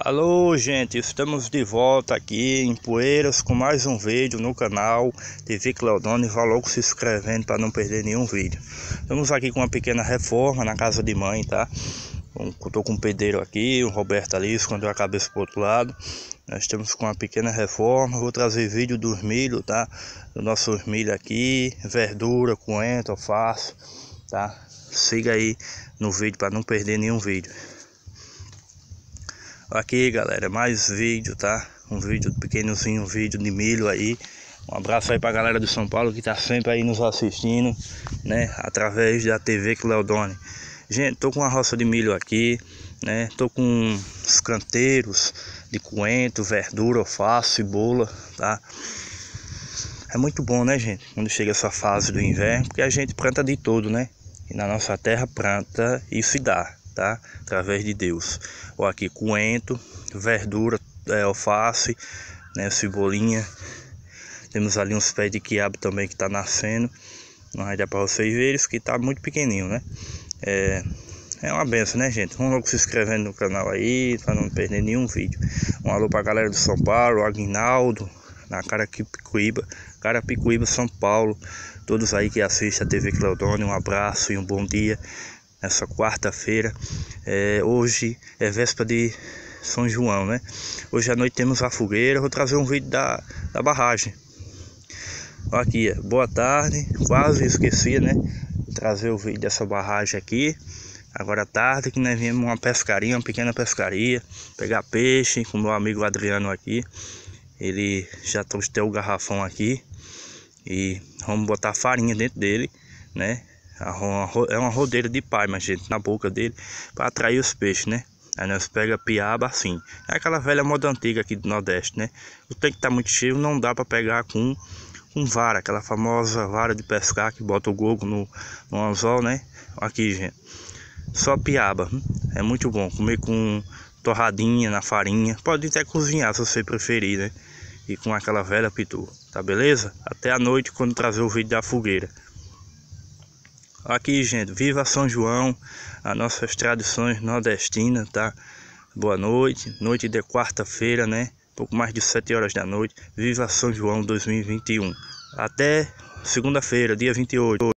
Alô gente, estamos de volta aqui em Poeiras com mais um vídeo no canal TV Cleodone. Vá logo se inscrevendo para não perder nenhum vídeo. Estamos aqui com uma pequena reforma na casa de mãe, tá? Estou com um pedreiro aqui, o Roberto ali, escondeu a cabeça para outro lado. Nós estamos com uma pequena reforma. Vou trazer vídeo dos milho, tá? Dos nossos milho aqui, verdura, coentro, alface, tá? Siga aí no vídeo para não perder nenhum vídeo. Aqui galera, mais vídeo, tá? Um vídeo pequenozinho, um vídeo de milho aí. Um abraço aí pra galera de São Paulo que tá sempre aí nos assistindo, né? Através da TV Cleodone. Gente, tô com uma roça de milho aqui, né? Tô com os canteiros de coentro, verdura, alface, cebola, tá? É muito bom, né, gente? Quando chega essa fase do inverno, porque a gente planta de tudo, né? E na nossa terra planta e se dá, tá? Através de Deus. Ou aqui coentro, verdura, é, alface, né? Cebolinha. Temos ali uns pés de quiabo também que tá nascendo. Não vai para vocês verem, que tá muito pequenininho, né? É, é uma benção, né, gente? Vamos logo se inscrevendo no canal aí, para não perder nenhum vídeo. Um alô pra galera do São Paulo, Aguinaldo, na Carapicuíba, Carapicuíba, São Paulo. Todos aí que assistem a TV Cleodone, um abraço e um bom dia nessa quarta-feira. É, hoje é véspera de São João, né? Hoje à noite temos a fogueira. Vou trazer um vídeo da, da barragem. Aqui, boa tarde. Quase esqueci, né? Trazer o vídeo dessa barragem aqui. Agora à tarde que nós viemos uma pescaria, uma pequena pescaria, pegar peixe com meu amigo Adriano aqui. Ele já trouxe o garrafão aqui e vamos botar farinha dentro dele, né? É uma rodeira de pai, mas gente, na boca dele, para atrair os peixes, né? Aí nós pega piaba assim. É aquela velha moda antiga aqui do Nordeste, né? O tanque tá muito cheio, não dá para pegar com, com vara, aquela famosa vara de pescar que bota o gogo no, no anzol, né? Aqui, gente. Só piaba. É muito bom comer com torradinha na farinha. Pode até cozinhar se você preferir, né? E com aquela velha pitu, tá beleza? Até a noite quando trazer o vídeo da fogueira. Aqui, gente, viva São João, as nossas tradições nordestinas, tá? Boa noite, noite de quarta-feira, né? Pouco mais de 7 horas da noite. Viva São João 2021. Até segunda-feira, dia 28.